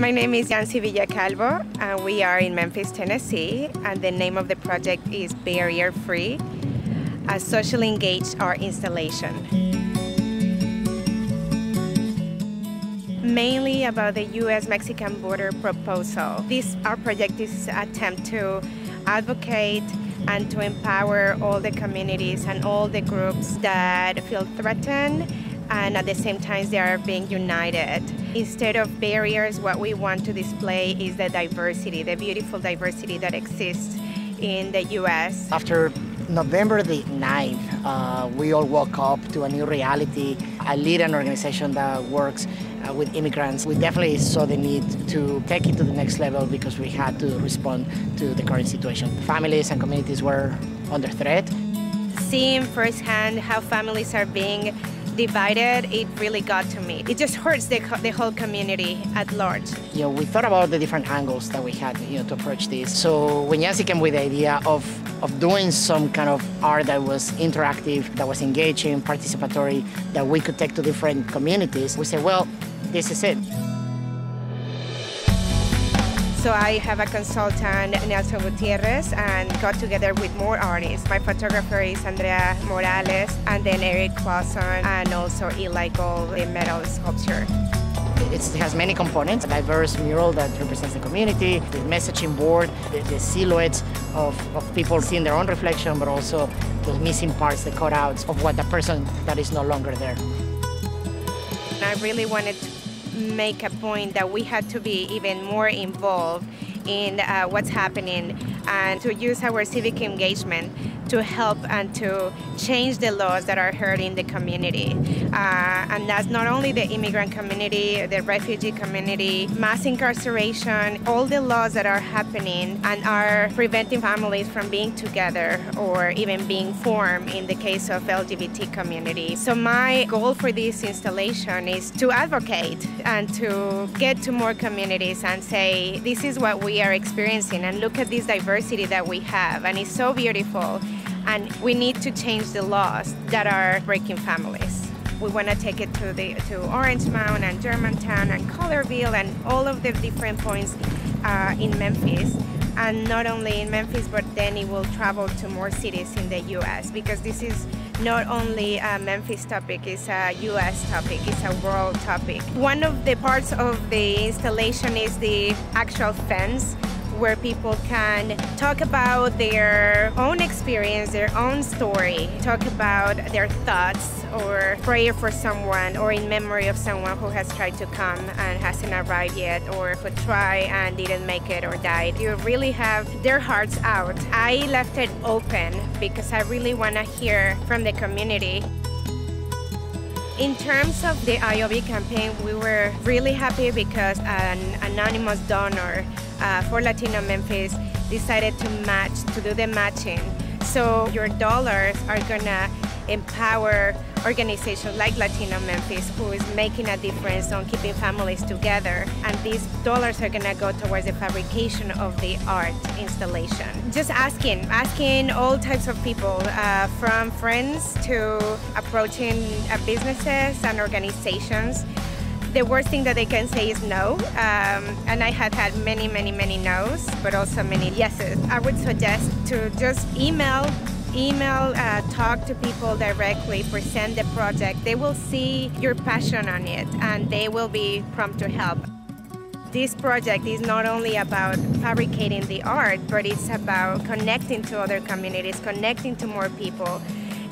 My name is Yancy Villa-Calvo, and we are in Memphis, Tennessee, and the name of the project is Barrier Free, a socially engaged art installation. Mainly about the U.S.-Mexican border proposal. This art project is an attempt to advocate and to empower all the communities and all the groups that feel threatened and at the same time they are being united. Instead of barriers, what we want to display is the diversity, the beautiful diversity that exists in the U.S. After November the 9th, uh, we all woke up to a new reality. I lead an organization that works uh, with immigrants. We definitely saw the need to take it to the next level because we had to respond to the current situation. Families and communities were under threat. Seeing firsthand how families are being divided, it really got to me. It just hurts the, the whole community at large. You know, we thought about the different angles that we had, you know, to approach this. So when Yancy came with the idea of, of doing some kind of art that was interactive, that was engaging, participatory, that we could take to different communities, we said, well, this is it. So I have a consultant, Nelson Gutierrez, and got together with more artists. My photographer is Andrea Morales, and then Eric Clausen, and also Eli Gold, the metal sculpture. it has many components, a diverse mural that represents the community, the messaging board, the, the silhouettes of, of people seeing their own reflection, but also the missing parts, the cutouts of what the person that is no longer there. I really wanted to make a point that we had to be even more involved in uh, what's happening and to use our civic engagement to help and to change the laws that are hurting the community. Uh, and that's not only the immigrant community, the refugee community, mass incarceration, all the laws that are happening and are preventing families from being together or even being formed in the case of LGBT community. So my goal for this installation is to advocate and to get to more communities and say, this is what we are experiencing and look at this diversity that we have and it's so beautiful and we need to change the laws that are breaking families. We want to take it to the to Orange Mound and Germantown and Collierville and all of the different points uh, in Memphis. And not only in Memphis, but then it will travel to more cities in the U.S. because this is not only a Memphis topic, it's a U.S. topic, it's a world topic. One of the parts of the installation is the actual fence where people can talk about their own experience, their own story, talk about their thoughts or prayer for someone or in memory of someone who has tried to come and hasn't arrived yet or who tried and didn't make it or died. You really have their hearts out. I left it open because I really want to hear from the community. In terms of the ioby campaign, we were really happy because an anonymous donor uh, for Latino Memphis decided to match, to do the matching. So your dollars are gonna empower organizations like Latino Memphis who is making a difference on keeping families together and these dollars are going to go towards the fabrication of the art installation. Just asking, asking all types of people uh, from friends to approaching uh, businesses and organizations the worst thing that they can say is no. Um, and I had had many, many, many no's, but also many yeses. I would suggest to just email email, uh, talk to people directly, present the project. They will see your passion on it and they will be prompt to help. This project is not only about fabricating the art, but it's about connecting to other communities, connecting to more people,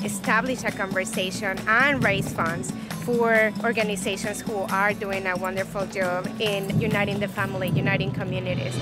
establish a conversation and raise funds for organizations who are doing a wonderful job in uniting the family, uniting communities.